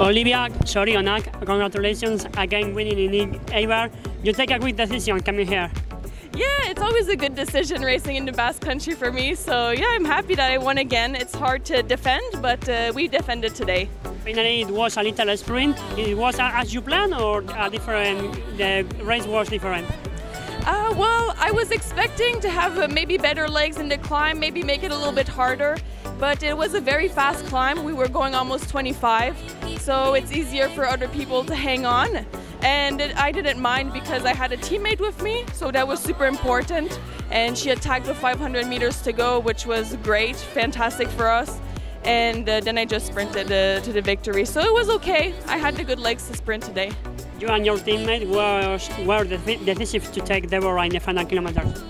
Olivia Sorionak, congratulations again winning in Eibar. You take a quick decision coming here. Yeah, it's always a good decision racing into Basque Country for me. So yeah, I'm happy that I won again. It's hard to defend, but uh, we defended today. Finally, it was a little sprint. It was as you planned, or a different. The race was different. Uh, well, I was expecting to have uh, maybe better legs in the climb, maybe make it a little bit harder, but it was a very fast climb. We were going almost 25, so it's easier for other people to hang on. And it, I didn't mind because I had a teammate with me, so that was super important. And she had tagged with 500 meters to go, which was great, fantastic for us. And uh, then I just sprinted uh, to the victory, so it was okay. I had the good legs to sprint today. You and your teammate were, were decisive to take Deborah in the final kilometers.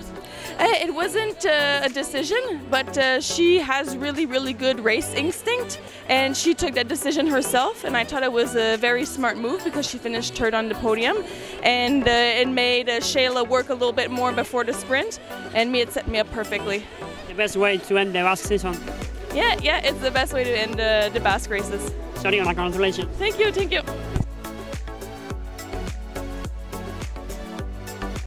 Uh, it wasn't uh, a decision, but uh, she has really, really good race instinct, and she took that decision herself. And I thought it was a very smart move because she finished third on the podium, and uh, it made uh, Shayla work a little bit more before the sprint, and me it set me up perfectly. The best way to end the last season. Yeah, yeah, it's the best way to end uh, the Basque races. Sorry, congratulations. Thank you, thank you.